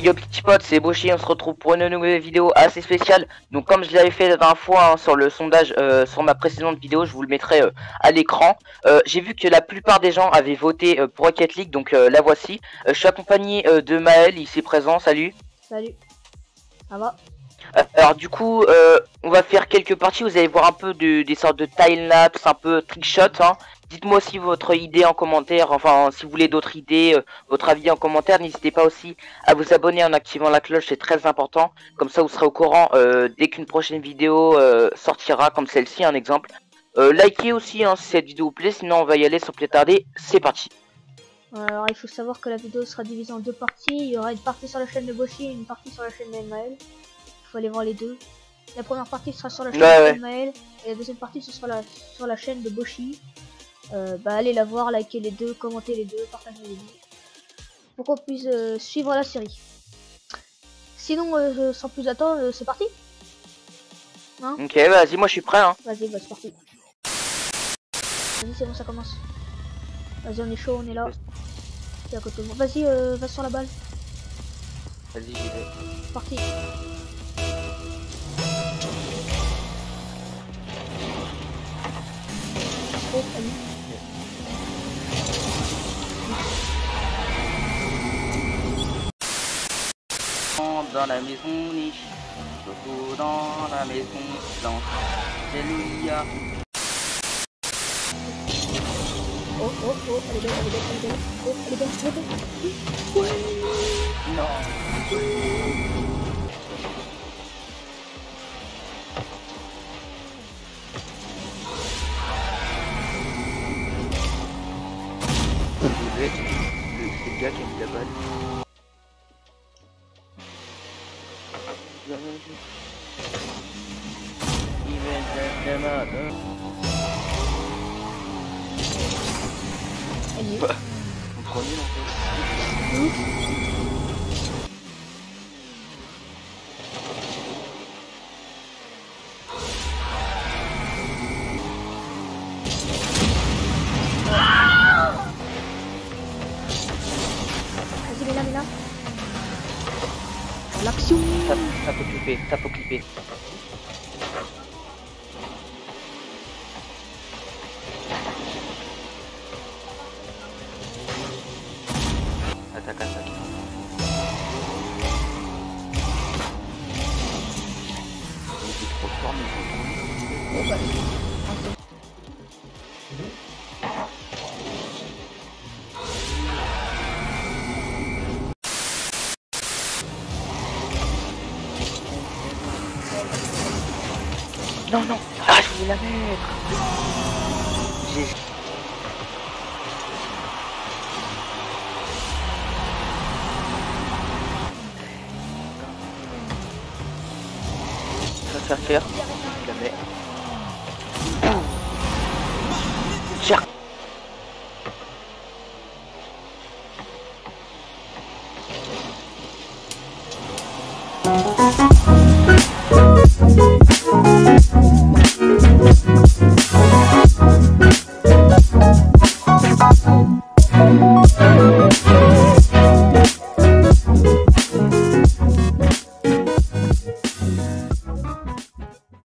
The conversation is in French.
yo petit pote, c'est Boshi, on se retrouve pour une nouvelle vidéo assez spéciale. Donc comme je l'avais fait la dernière fois hein, sur le sondage, euh, sur ma précédente vidéo, je vous le mettrai euh, à l'écran. Euh, J'ai vu que la plupart des gens avaient voté pour Rocket League, donc la voici. Je suis accompagné de Maël, ici présent, salut. Salut. Ça va? Alors du coup, on va faire quelques parties, vous allez voir un peu de, des sortes de time-lapse, un peu trickshot. Hein. Dites-moi aussi votre idée en commentaire, enfin si vous voulez d'autres idées, euh, votre avis en commentaire. N'hésitez pas aussi à vous abonner en activant la cloche, c'est très important. Comme ça vous serez au courant euh, dès qu'une prochaine vidéo euh, sortira, comme celle-ci, un exemple. Likez aussi hein, si cette vidéo vous plaît, sinon on va y aller sans plus tarder. C'est parti. Alors il faut savoir que la vidéo sera divisée en deux parties. Il y aura une partie sur la chaîne de Boshi et une partie sur la chaîne d'Emaël. Il faut aller voir les deux. La première partie sera sur la chaîne Ouais, ouais. et la deuxième partie ce sera la, sur la chaîne de Boshi. Euh, bah allez la voir, likez les deux, commentez les deux, partagez les deux. Pour qu'on puisse euh, suivre la série. Sinon, euh, sans plus attendre, euh, c'est parti Ok, vas-y, moi je suis prêt. Hein. Vas-y, bah c'est parti. Vas-y, c'est bon, ça commence. Vas-y, on est chaud, on est là. T'es à côté de moi. Vas-y, va sur la balle. Vas-y, j'y vais. Parti. Oh, Dans la maison niche, Coco dans la maison blanche, Alléluia. Oh, oh, oh, elle est belle, elle est belle, elle est belle. Oh, elle est belle, belle. Non. Le gars qui a mis la balle. Elle y est. On prend nul en fait. Vas-y, mets-la, mets-la. L'action. Tape, tape au clipper, tape au clipper. Attaque, attaque. Il est trop fort, mais il est Non, non Ah, je voulais la mettre J'ai... Ça, ça faire.